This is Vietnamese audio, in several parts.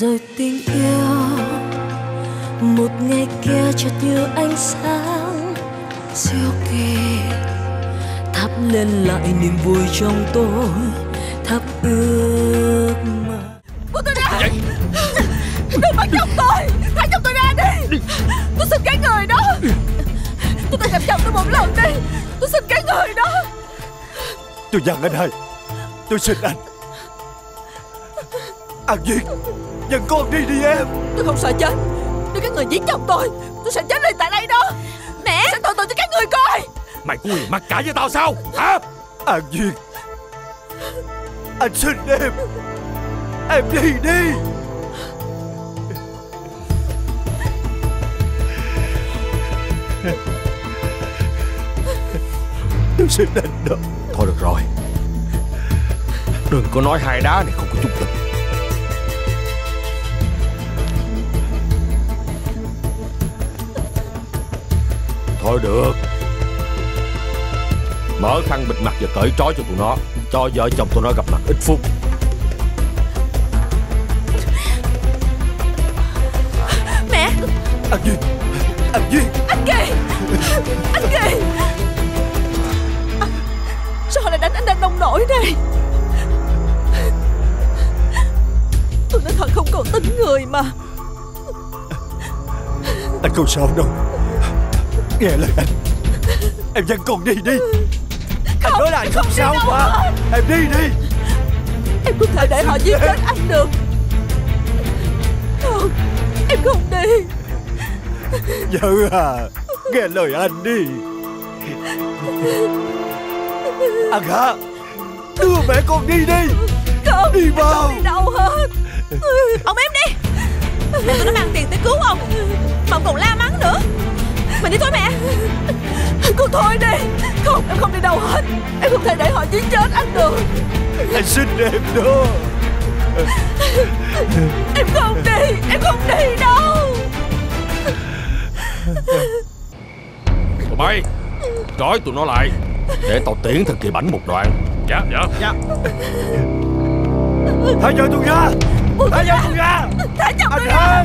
rồi tình yêu. Một ngày kia chợt như ánh sáng siêu kỳ. Thắp lên lại niềm vui trong tôi thắp ước mơ. Buông tôi ra Đừng bắt chồng tôi! Thả chồng tôi ra đi! Tôi xin cái người đó! Tôi từng gặp chồng tôi một lần đi! Tôi xin cái người đó! Tôi dặn anh hai. Tôi xin anh. An Duyên Nhận con đi đi em. Tôi không sợ chết. Nếu các người giết chồng tôi Tôi sẽ chết đi tại đây đó. Mẹ! Sẽ tội tội cho các người coi. Mày có quyền mặc cả với tao sao? Hả? An Duyên Anh xin em. Em đi đi. Tôi xin anh đó. Thôi được rồi. Đừng có nói hai đá này không có chung tình Thôi được. Mở khăn bịt mặt và cởi trói cho tụi nó Cho vợ chồng tụi nó gặp mặt ít phút. Mẹ! An Duyên An Duyên Anh Kỳ! Anh Kỳ! À, Sao họ lại đánh anh đang nông nổi này Tôi nói thật không còn tính người mà. Anh không sao đâu Nghe lời anh. Em dẫn con đi đi. Anh nói là anh không sao đâu mà. Em đi đi. Em không thể để họ giết chết anh được. Không Em không đi. Vợ à. Nghe lời anh đi. Anh hả? Đưa mẹ con đi đi. Không Đi vào. không đi đâu hết. Ông em đi. Mẹ tôi nó mang tiền tới cứu ông. Mà ông còn la mắng nữa Mình đi thôi mẹ. Cô thôi đi. Không em không đi đâu hết. Em không thể để họ giết chết anh được. Anh xin em đó. Em không đi. Em không đi đâu. Tụi bay Trói tụi nó lại. Để tao tiễn thật kỳ bảnh một đoạn. Dạ dạ. Dạ. Thả vợ tôi ra Thả vợ ra tôi ra Thả chồng tôi ra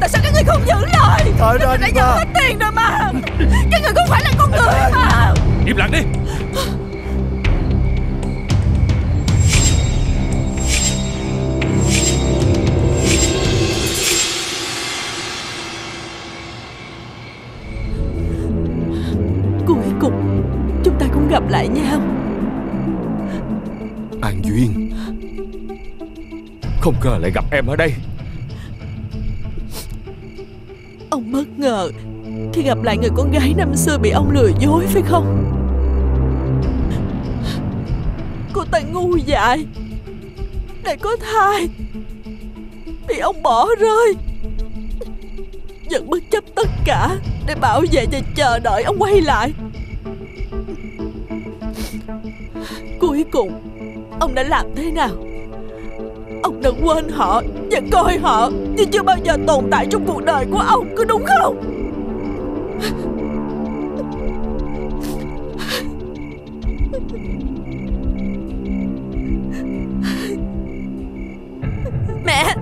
Tại sao các người không giữ lời Ra Tôi đã đi nhận mà. hết tiền rồi mà. Các người không phải là con người mà. Im lặng đi. Cuối cùng Chúng ta cũng gặp lại nhau. An Duyên Không ngờ lại gặp em ở đây Bất ngờ Khi gặp lại người con gái năm xưa bị ông lừa dối, phải không? Cô ta ngu dại Để có thai, Bị ông bỏ rơi. Vẫn bất chấp tất cả Để bảo vệ và chờ đợi ông quay lại. Cuối cùng, Ông đã làm thế nào? Ông đừng quên họ Và coi họ. Như chưa bao giờ tồn tại trong cuộc đời của ông, Có đúng không? Mẹ!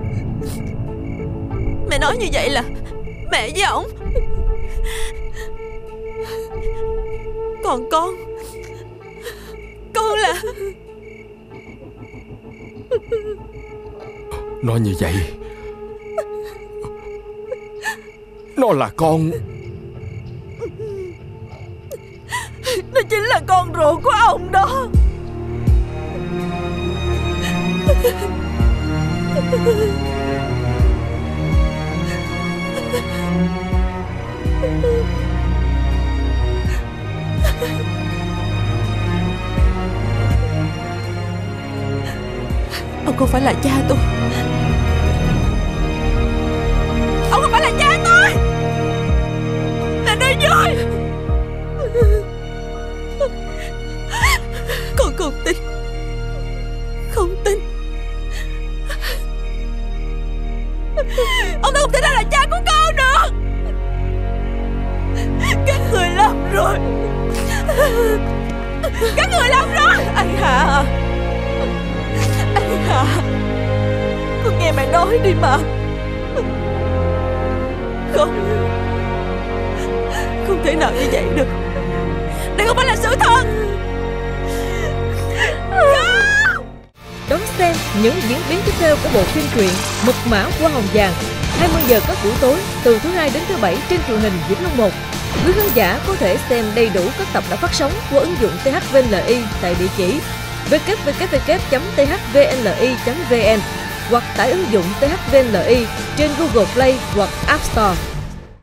Mẹ nói như vậy là Mẹ với ổng. Còn con Con là nó như vậy. Nó là con. Nó chính là con ruột của ông đó. Ông không phải là cha tôi. Các người làm rồi Anh Hà! Anh Hà! Con nghe mẹ nói đi mà. Không. Không thể nào như vậy được. Đây không phải là sự thật. Đón xem những diễn biến tiếp theo của bộ phim truyện Mật mã của hồng vàng. 20 giờ các buổi tối, từ thứ hai đến thứ bảy trên truyền hình Vĩnh Long 1. Quý khán giả có thể xem đầy đủ các tập đã phát sóng qua ứng dụng THVNI tại địa chỉ www.thvnli.vn hoặc tải ứng dụng THVNI trên Google Play hoặc App Store.